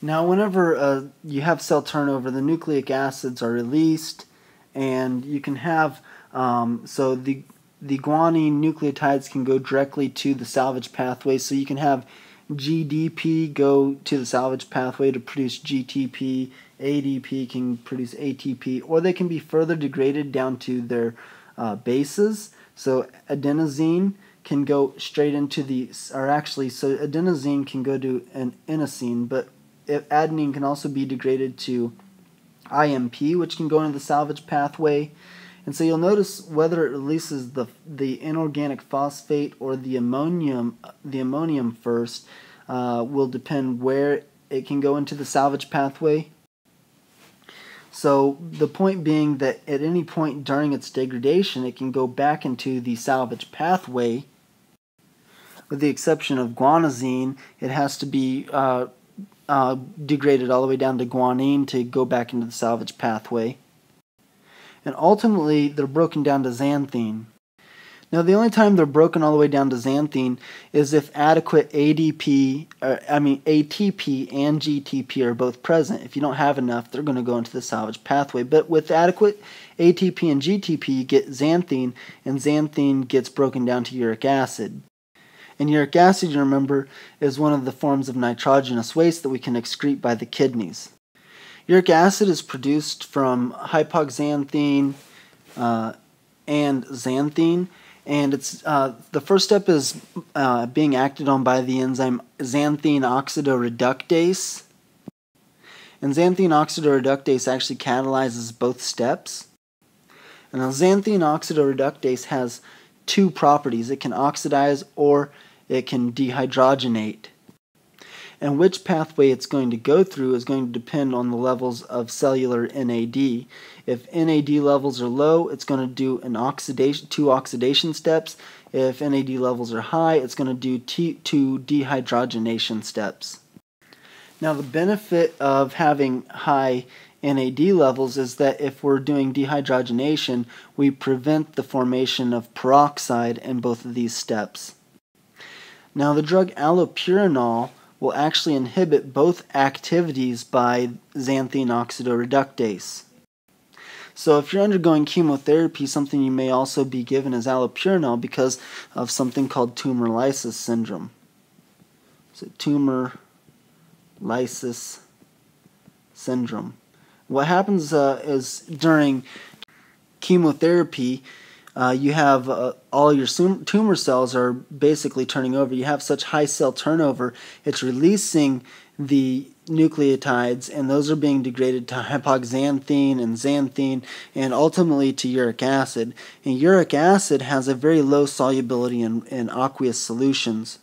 Now, whenever uh, you have cell turnover, the nucleic acids are released, and you can have um, so the the guanine nucleotides can go directly to the salvage pathway. So you can have GDP go to the salvage pathway to produce GTP. ADP can produce ATP, or they can be further degraded down to their uh, bases. So adenosine can go straight into the, or actually, so adenosine can go to an inosine, but adenine can also be degraded to IMP, which can go into the salvage pathway. And so you'll notice whether it releases the, the inorganic phosphate or the ammonium, the ammonium first uh, will depend where it can go into the salvage pathway. So the point being that at any point during its degradation, it can go back into the salvage pathway. With the exception of guanosine, it has to be uh, uh, degraded all the way down to guanine to go back into the salvage pathway. And ultimately, they're broken down to xanthine. Now, the only time they're broken all the way down to xanthine is if adequate ADP, or, I mean ATP and GTP are both present. If you don't have enough, they're going to go into the salvage pathway. But with adequate ATP and GTP, you get xanthine, and xanthine gets broken down to uric acid. And uric acid, you remember, is one of the forms of nitrogenous waste that we can excrete by the kidneys. Uric acid is produced from hypoxanthine uh, and xanthine, and it's uh, the first step is uh, being acted on by the enzyme xanthine oxidoreductase. And xanthine oxidoreductase actually catalyzes both steps. And now xanthine oxidoreductase has two properties. It can oxidize or it can dehydrogenate. And which pathway it's going to go through is going to depend on the levels of cellular NAD. If NAD levels are low, it's going to do an oxidation, two oxidation steps. If NAD levels are high, it's going to do two dehydrogenation steps. Now, the benefit of having high NAD levels is that if we're doing dehydrogenation, we prevent the formation of peroxide in both of these steps. Now, the drug allopurinol will actually inhibit both activities by xanthine oxidoreductase. So, if you're undergoing chemotherapy, something you may also be given is allopurinol because of something called tumor lysis syndrome. So, tumor lysis syndrome. What happens uh, is during chemotherapy, uh, you have uh, all your tumor cells are basically turning over. You have such high cell turnover, it's releasing the nucleotides, and those are being degraded to hypoxanthine and xanthine, and ultimately to uric acid. And uric acid has a very low solubility in, in aqueous solutions.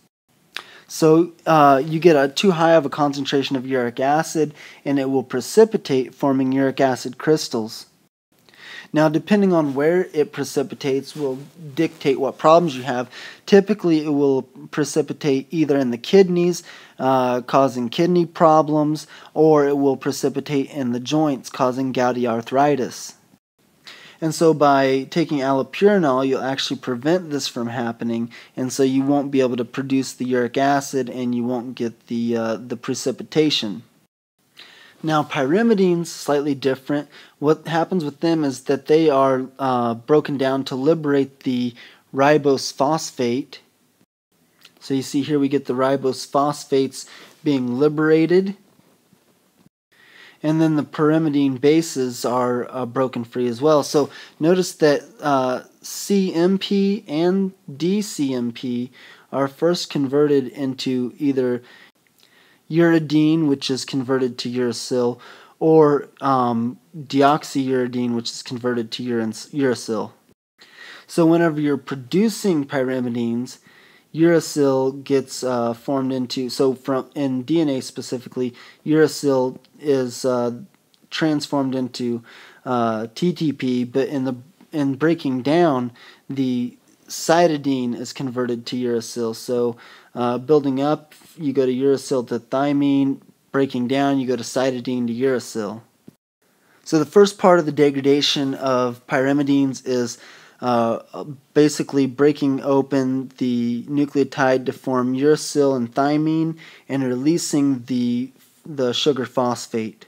So uh, you get a too high of a concentration of uric acid, and it will precipitate, forming uric acid crystals. Now, depending on where it precipitates, will dictate what problems you have. Typically, it will precipitate either in the kidneys, uh, causing kidney problems, or it will precipitate in the joints, causing gouty arthritis. And so, by taking allopurinol, you'll actually prevent this from happening, and so you won't be able to produce the uric acid, and you won't get the uh, the precipitation. Now, pyrimidines slightly different. What happens with them is that they are uh, broken down to liberate the ribose phosphate. So you see here we get the ribose phosphates being liberated. And then the pyrimidine bases are uh, broken free as well. So notice that uh, CMP and DCMP are first converted into either uridine, which is converted to uracil, or um, deoxyuridine, which is converted to uracil. So whenever you're producing pyrimidines, uracil gets uh, formed into so from in DNA specifically, uracil is uh, transformed into uh, TTP, but in the in breaking down, the cytidine is converted to uracil. So uh, building up, you go to uracil to thymine. Breaking down, you go to cytidine to uracil. So the first part of the degradation of pyrimidines is uh, basically breaking open the nucleotide to form uracil and thymine and releasing the the sugar phosphate.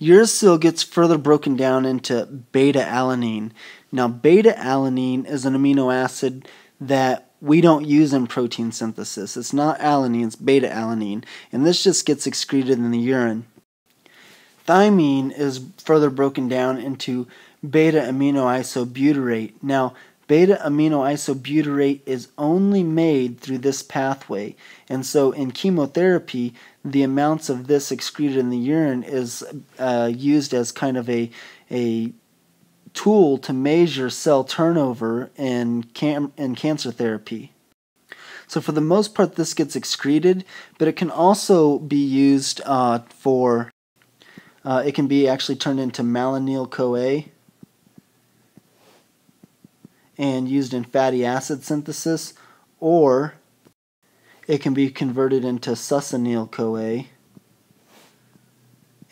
Uracil gets further broken down into beta alanine. Now, beta alanine is an amino acid that we don't use in protein synthesis. It's not alanine, it's beta alanine, and this just gets excreted in the urine. Thymine is further broken down into beta amino isobutyrate. Now, beta amino isobutyrate is only made through this pathway, and so in chemotherapy, the amounts of this excreted in the urine is uh, used as kind of a, a tool to measure cell turnover in, cam- in cancer therapy. So, for the most part, this gets excreted, but it can also be used uh, for, uh, it can be actually turned into malonyl CoA and used in fatty acid synthesis, or it can be converted into succinyl CoA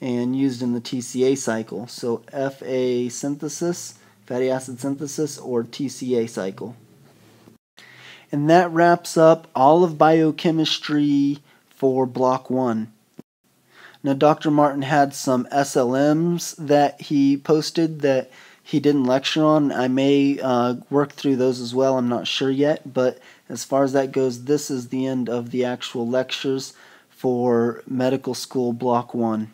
and used in the TCA cycle. So FA synthesis, fatty acid synthesis, or TCA cycle. And that wraps up all of biochemistry for Block 1. Now, Dr. Martin had some SLMs that he posted that he didn't lecture on. I may uh, work through those as well. I'm not sure yet. But as far as that goes, this is the end of the actual lectures for medical school block one.